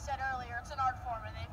said earlier, it's an art form and they